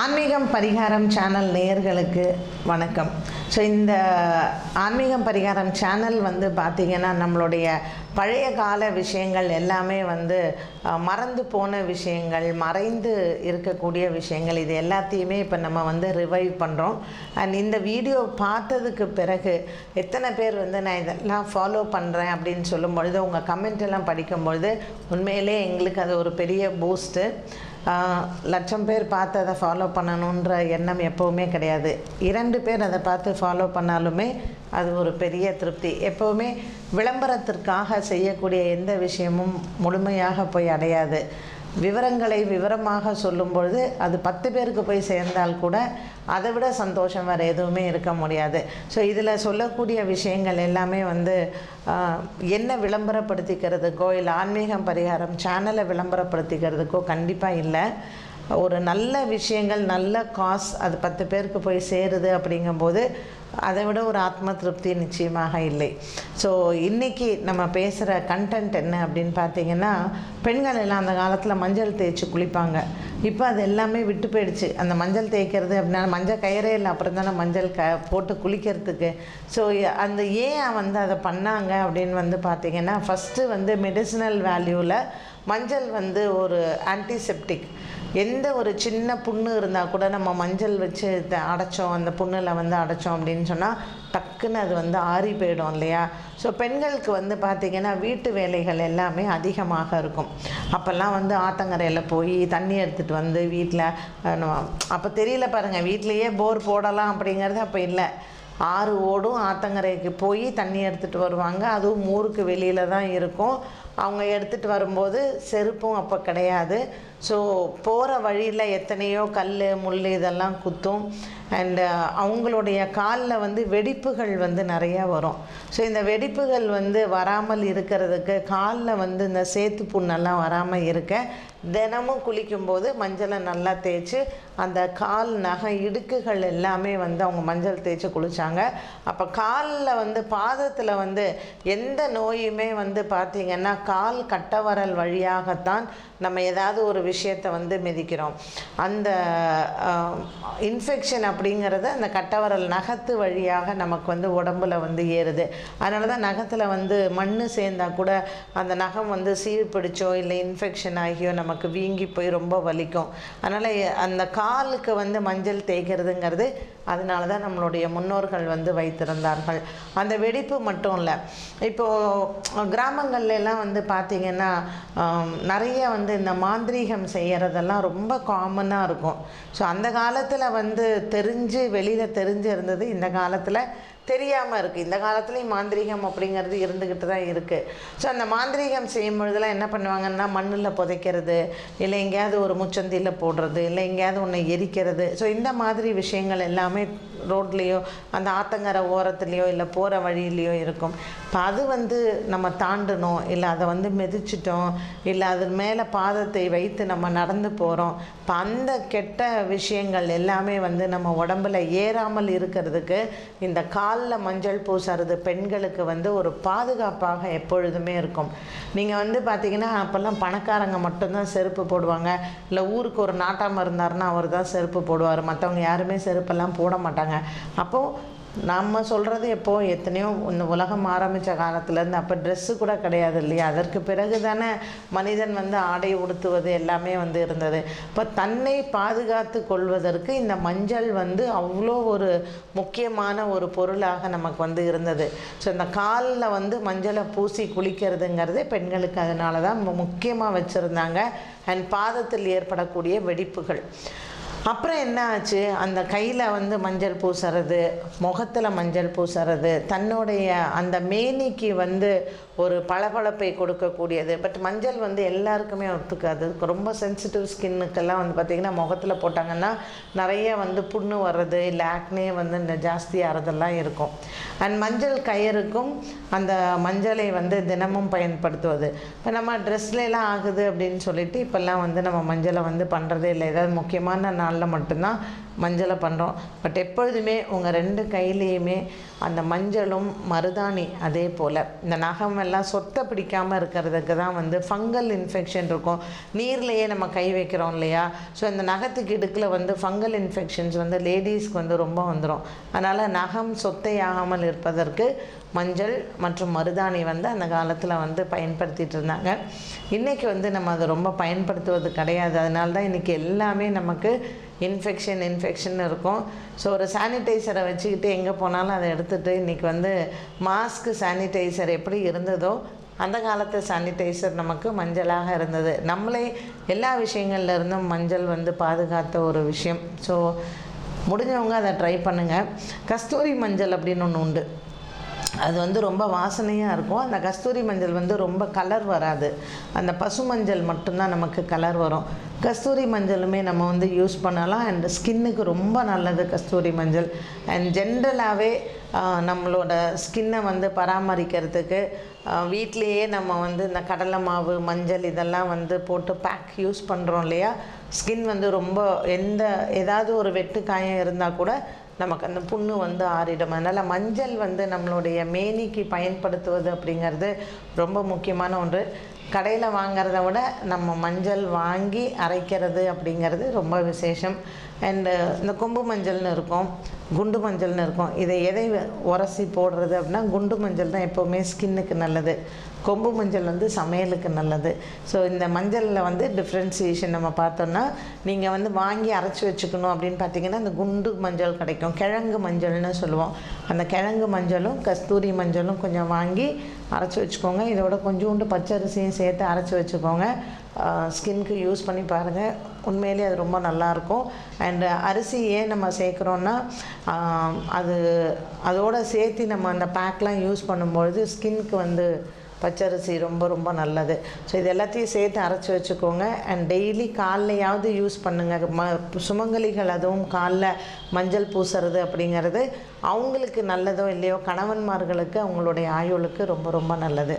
ஆன்மீகம் பரிகாரம் சேனல் நேயர்களுக்கு வணக்கம். ஸோ இந்த ஆன்மீகம் பரிகாரம் சேனல் வந்து பார்த்திங்கன்னா நம்மளுடைய பழைய கால விஷயங்கள் எல்லாமே வந்து மறந்து போன விஷயங்கள் மறைந்து இருக்கக்கூடிய விஷயங்கள் இது எல்லாத்தையுமே இப்போ நம்ம வந்து ரிவைவ் பண்ணுறோம் அண்ட் இந்த வீடியோ பார்த்ததுக்கு பிறகு எத்தனை பேர் வந்து நான் இதெல்லாம் ஃபாலோ பண்ணுறேன் அப்படின்னு சொல்லும் பொழுது உங்கள் கமெண்ட் எல்லாம் படிக்கும்பொழுது உண்மையிலே எங்களுக்கு அது ஒரு பெரிய பூஸ்ட்டு லட்சம் பேர் பார்த்து அதை ஃபாலோ பண்ணணுன்ற எண்ணம் எப்போவுமே கிடையாது. இரண்டு பேர் அதை பார்த்து ஃபாலோ பண்ணாலுமே அது ஒரு பெரிய திருப்தி. எப்போவுமே விளம்பரத்திற்காக செய்யக்கூடிய எந்த விஷயமும் முழுமையாக போய் அடையாது. விவரங்களை விவரமாக சொல்லும் பொழுது அது பத்து பேருக்கு போய் சேர்ந்தால் கூட அதை விட சந்தோஷம் வேறு எதுவுமே இருக்க முடியாது. ஸோ இதில் சொல்லக்கூடிய விஷயங்கள் எல்லாமே வந்து என்ன விளம்பரப்படுத்திக்கிறதுக்கோ இல்லை ஆன்மீகம் பரிகாரம் சேனலை விளம்பரப்படுத்திக்கிறதுக்கோ கண்டிப்பாக இல்லை. ஒரு நல்ல விஷயங்கள் நல்ல காஸ் அது பத்து பேருக்கு போய் சேருது அப்படிங்கும்போது அதை விட ஒரு ஆத்ம திருப்தி நிச்சயமாக இல்லை. ஸோ இன்றைக்கி நம்ம பேசுகிற கண்டென்ட் என்ன அப்படின்னு பார்த்தீங்கன்னா பெண்கள் எல்லாம் அந்த காலத்தில் மஞ்சள் தேய்ச்சி குளிப்பாங்க. இப்போ அது எல்லாமே விட்டு போயிடுச்சு. அந்த மஞ்சள் தேய்க்கிறது அப்படின்னா மஞ்சள் கயிறே இல்லை அப்புறம் தானே மஞ்சள் க போட்டு குளிக்கிறதுக்கு. ஸோ அந்த ஏன் வந்து அதை பண்ணாங்க அப்படின்னு வந்து பார்த்திங்கன்னா ஃபஸ்ட்டு வந்து மெடிசினல் வேல்யூவில் மஞ்சள் வந்து ஒரு ஆன்டிசெப்டிக் எந்த ஒரு சின்ன புண்ணு இருந்தால் கூட நம்ம மஞ்சள் வச்சு த- அடைச்சோம் அந்த புண்ணில் வந்து அடைச்சோம் அப்படின்னு சொன்னால் டக்குன்னு அது வந்து ஆறி போயிடும் இல்லையா? ஸோ பெண்களுக்கு வந்து பார்த்திங்கன்னா வீட்டு வேலைகள் எல்லாமே அதிகமாக இருக்கும். அப்போல்லாம் வந்து ஆத்தங்கரையில் போய் தண்ணி எடுத்துகிட்டு வந்து வீட்டில் அப்போ தெரியல பாருங்கள் வீட்லேயே போர் போடலாம் அப்படிங்கிறது அப்போ இல்லை. ஆறு ஓடும் ஆத்தங்கரைக்கு போய் தண்ணி எடுத்துகிட்டு வருவாங்க. அதுவும் ஊருக்கு வெளியில் தான் இருக்கும். அவங்க எடுத்துகிட்டு வரும்போது செருப்பும் அப்போ கிடையாது. ஸோ போகிற வழியில் எத்தனையோ கல் முள் இதெல்லாம் குத்தும். அண்டு uh, அவங்களுடைய காலில் வந்து வெடிப்புகள் வந்து நிறையா வரும். ஸோ இந்த வெடிப்புகள் வந்து வராமல் இருக்கிறதுக்கு காலில் வந்து இந்த சேத்து புண்ணெல்லாம் வராமல் இருக்க தினமும் குளிக்கும்போது மஞ்சளை நல்லா தேய்ச்சி அந்த கால் நகை இடுக்குகள் எல்லாமே வந்து அவங்க மஞ்சள் தேய்ச்சி குளித்தாங்க அப்போ காலில் வந்து பாதத்தில் வந்து எந்த நோயுமே வந்து பார்த்திங்கன்னா கால் கட்டவரல் வழியாகத்தான் நம்ம ஏதாவது ஒரு விஷயத்தை வந்து மிதிக்கிறோம். அந்த இன்ஃபெக்ஷன் அப்படிங்கிறது அந்த கட்டவரல் நகத்து வழியாக நமக்கு வந்து உடம்புல வந்து ஏறுது. அதனால தான் நகத்தில் வந்து மண் சேர்ந்தா கூட அந்த நகம் வந்து சீழ் பிடிச்சோ இல்லை இன்ஃபெக்ஷன் ஆகியோ நமக்கு வீங்கி போய் ரொம்ப வலிக்கும். அதனால் அந்த காலுக்கு வந்து மஞ்சள் தேய்க்கிறதுங்கிறது அதனால தான் நம்மளுடைய முன்னோர்கள் வந்து வைத்திருந்தார்கள். அந்த வெடிப்பு மட்டும் இல்லை. இப்போது கிராமங்கள்லாம் எல்லாம் வந்து பார்த்திங்கன்னா நிறைய வந்து இந்த மாந்திரீகம் செய்கிறதெல்லாம் ரொம்ப காமனாக இருக்கும். ஸோ அந்த காலத்தில் வந்து தெரிஞ்சு வெளியில் தெரிஞ்சு இருந்தது இந்த காலத்தில் தெரியாமல் இருக்குது இந்த காலத்துலேயும் மாந்திரீகம் அப்படிங்கிறது இருந்துக்கிட்டு தான் இருக்குது ஸோ அந்த மாந்திரீகம் செய்யும் பொழுதெல்லாம் என்ன பண்ணுவாங்கன்னா மண்ணில் புதைக்கிறது இல்லை எங்கேயாவது ஒரு முச்சந்தியில் போடுறது இல்லை எங்கேயாவது ஒன்று எரிக்கிறது. ஸோ இந்த மாதிரி விஷயங்கள் எல்லாமே ரோட்லேயோ அந்த ஆத்தங்கரை ஓரத்துலேயோ இல்லை போகிற வழியிலையோ இருக்கும். இப்போ அது வந்து நம்ம தாண்டணும் இல்லை அதை வந்து மிதிச்சிட்டோம் இல்லை அது மேலே பாதத்தை வைத்து நம்ம நடந்து போகிறோம் இப்போ அந்த கெட்ட விஷயங்கள் எல்லாமே வந்து நம்ம உடம்புல ஏறாமல் இருக்கிறதுக்கு இந்த காலில் மஞ்சள் பூசுறது பெண்களுக்கு வந்து ஒரு பாதுகாப்பாக எப்பொழுதுமே இருக்கும். நீங்கள் வந்து பார்த்தீங்கன்னா அப்போல்லாம் பணக்காரங்க மட்டும்தான் செருப்பு போடுவாங்க. இல்லை ஊருக்கு ஒரு நாட்டாமல் இருந்தாருன்னா அவர் தான் செருப்பு போடுவார். மற்றவங்க யாருமே செருப்பெல்லாம் போட மாட்டாங்க. அப்போது நம்ம சொல்கிறது எப்போ எத்தனையோ இந்த உலகம் ஆரம்பித்த காலத்துலேருந்து அப்போ ட்ரெஸ்ஸு கூட கிடையாது இல்லையா? அதற்கு பிறகு தானே மனிதன் வந்து ஆடை உடுத்துவது எல்லாமே வந்து இருந்தது. இப்போ தன்னை பாதுகாத்து கொள்வதற்கு இந்த மஞ்சள் வந்து அவ்வளோ ஒரு முக்கியமான ஒரு பொருளாக நமக்கு வந்து இருந்தது. ஸோ இந்த காலில் வந்து மஞ்சளை பூசி குளிக்கிறதுங்கிறது பெண்களுக்கு அதனால தான் முக்கியமாக வச்சுருந்தாங்க. அண்ட் பாதத்தில் ஏற்படக்கூடிய வெடிப்புகள். அப்புறம் என்ன ஆச்சு? அந்த கையில் வந்து மஞ்சள் பூசுறது முகத்தில் மஞ்சள் பூசுறது தன்னுடைய அந்த மேனிக்கு வந்து ஒரு பளபளப்பை கொடுக்கக்கூடியது. பட் மஞ்சள் வந்து எல்லாருக்குமே ஒத்துக்காது. ரொம்ப சென்சிட்டிவ் ஸ்கின்னுக்கெல்லாம் வந்து பார்த்திங்கன்னா முகத்தில் போட்டாங்கன்னா நிறைய வந்து புண்ணு வர்றது இல்லை ஆக்னே வந்து இந்த ஜாஸ்தி ஆகிறதெல்லாம் இருக்கும். அண்ட் மஞ்சள் கயிறுக்கும் அந்த மஞ்சளை வந்து தினமும் பயன்படுத்துவது. இப்போ நம்ம ட்ரெஸ்லாம் ஆகுது அப்படின்னு சொல்லிட்டு இப்போல்லாம் வந்து நம்ம மஞ்சளை வந்து பண்ணுறதே இல்லை. ஏதாவது முக்கியமான நாள் நாளில் மட்டும்தான் மஞ்சளை பண்ணுறோம் பட் எப்பொழுதுமே உங்கள் ரெண்டு கையிலையுமே அந்த மஞ்சளும் மருதாணி அதே போல். இந்த நகம் எல்லாம் சொத்தை பிடிக்காமல் இருக்கிறதுக்கு தான் வந்து ஃபங்கல் இன்ஃபெக்ஷன் இருக்கும். நீர்லேயே நம்ம கை வைக்கிறோம் இல்லையா? ஸோ இந்த நகத்துக்கு இடுக்கில் வந்து ஃபங்கல் இன்ஃபெக்ஷன்ஸ் வந்து லேடிஸ்க்கு வந்து ரொம்ப வந்துடும் அதனால் நகம் சொத்தையாகாமல் இருப்பதற்கு மஞ்சள் மற்றும் மருதாணி வந்து அந்த காலத்தில் வந்து பயன்படுத்திகிட்டு இருந்தாங்க இன்றைக்கி வந்து நம்ம அதை ரொம்ப பயன்படுத்துவது கிடையாது. அதனால தான் இன்றைக்கி எல்லாமே நமக்கு இன்ஃபெக்ஷன் இன்ஃபெக்ஷன் இருக்கும். ஸோ ஒரு சானிடைசரை வச்சுக்கிட்டு எங்கே போனாலும் அதை எடுத்துகிட்டு இன்றைக்கி வந்து மாஸ்க்கு சானிடைசர் எப்படி இருந்ததோ அந்த காலத்து சானிடைசர் நமக்கு மஞ்சளாக இருந்தது. நம்மளே எல்லா விஷயங்கள்ல இருந்தும் மஞ்சள் வந்து பாதுகாத்த ஒரு விஷயம். ஸோ முடிஞ்சவங்க அதை ட்ரை பண்ணுங்கள் கஸ்தூரி மஞ்சள் அப்படின்னு ஒன்று உண்டு. அது வந்து ரொம்ப வாசனையாக இருக்கும். அந்த கஸ்தூரி மஞ்சள் வந்து ரொம்ப கலர் வராது. அந்த பசு மஞ்சள் மட்டும்தான் நமக்கு கலர் வரும். கஸ்தூரி மஞ்சளுமே நம்ம வந்து யூஸ் பண்ணலாம். அண்ட் ஸ்கின்னுக்கு ரொம்ப நல்லது கஸ்தூரி மஞ்சள். அண்ட் ஜென்ரலாகவே நம்மளோட ஸ்கின்னை வந்து பராமரிக்கிறதுக்கு வீட்லேயே நம்ம வந்து இந்த கடலை மாவு மஞ்சள் இதெல்லாம் வந்து போட்டு பேக் யூஸ் பண்ணுறோம் இல்லையா? ஸ்கின் வந்து ரொம்ப எந்த ஏதாவது ஒரு வெட்டு காயம் இருந்தால் கூட நமக்கு அந்த புண்ணு வந்து ஆறிடும். அதனால் மஞ்சள் வந்து நம்மளுடைய மேனிக்கு பயன்படுத்துவது அப்படிங்கிறது ரொம்ப முக்கியமான ஒன்று. கடையில் வாங்கிறத விட நம்ம மஞ்சள் வாங்கி அரைக்கிறது அப்படிங்கிறது ரொம்ப விசேஷம். அண்டு இந்த கொம்பு மஞ்சள்னு இருக்கும் குண்டு மஞ்சள்னு இருக்கும். இதை எதை உரசி போடுறது அப்படின்னா குண்டு மஞ்சள் தான் எப்போவுமே ஸ்கின்னுக்கு நல்லது. கொம்பு மஞ்சள் வந்து சமையலுக்கு நல்லது. ஸோ இந்த மஞ்சளில் வந்து டிஃப்ரென்சியேஷன் நம்ம பார்த்தோன்னா நீங்கள் வந்து வாங்கி அரைச்சி வச்சுக்கணும் அப்படின்னு பார்த்தீங்கன்னா இந்த குண்டு மஞ்சள் கிடைக்கும். கிழங்கு மஞ்சள்னு சொல்லுவோம். அந்த கிழங்கு மஞ்சளும் கஸ்தூரி மஞ்சளும் கொஞ்சம் வாங்கி அரைச்சி வச்சுக்கோங்க. இதோட கொஞ்சோண்டு பச்சரிசியும் சேர்த்து அரைச்சி வச்சுக்கோங்க. ஸ்கின்க்கு யூஸ் பண்ணி பாருங்கள் உண்மையிலே அது ரொம்ப நல்லாயிருக்கும். அண்டு அரிசி ஏன் நம்ம சேர்க்குறோன்னா அது அதோடு சேர்த்து நம்ம அந்த பேக்லாம் யூஸ் பண்ணும்பொழுது ஸ்கின்க்கு வந்து பச்சரிசி ரொம்ப ரொம்ப நல்லது. ஸோ இது எல்லாத்தையும் சேர்த்து அரைச்சி வச்சுக்கோங்க. அண்ட் டெய்லி காலையாவது யூஸ் பண்ணுங்கள் ம சுமங்கலிகள் அதுவும் காலைல மஞ்சள் பூசுறது அப்படிங்கிறது அவங்களுக்கு நல்லதோ இல்லையோ கணவன்மார்களுக்கு அவங்களுடைய ஆயுளுக்கு ரொம்ப ரொம்ப நல்லது.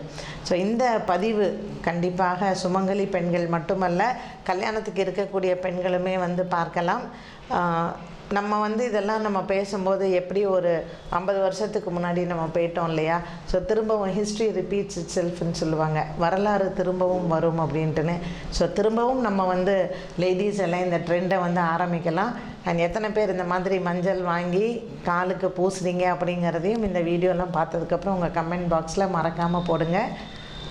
ஸோ இந்த பதிவு கண்டிப்பாக சுமங்கலி பெண்கள் மட்டுமல்ல கல்யாணத்துக்கு இருக்கக்கூடிய பெண்களுமே வந்து பார்க்கலாம். நம்ம வந்து இதெல்லாம் நம்ம பேசும்போது எப்படி ஒரு ஐம்பது வருஷத்துக்கு முன்னாடி நம்ம போயிட்டோம் இல்லையா? ஸோ திரும்பவும் ஹிஸ்ட்ரி ரிப்பீட்ஸ் இட் செல்ஃப்னு சொல்லுவாங்க. வரலாறு திரும்பவும் வரும் அப்படின்ட்டுன்னு. ஸோ திரும்பவும் நம்ம வந்து லேடிஸ் எல்லாம் இந்த ட்ரெண்டை வந்து ஆரம்பிக்கலாம். அண்ட் எத்தனை பேர் இந்த மாதிரி மஞ்சள் வாங்கி காலுக்கு பூசுறீங்க அப்படிங்கிறதையும் இந்த வீடியோலாம் பார்த்ததுக்கப்புறம் உங்கள் கமெண்ட் பாக்ஸில் மறக்காமல் போடுங்க.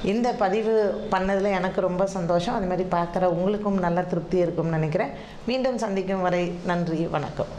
இந்த பதிவு பண்ணதில் எனக்கு ரொம்ப சந்தோஷம். அது மாதிரி பார்க்குற உங்களுக்கும் நல்ல திருப்தி இருக்கும்னு நினைக்கிறேன். மீண்டும் சந்திக்கும் வரை நன்றி வணக்கம்.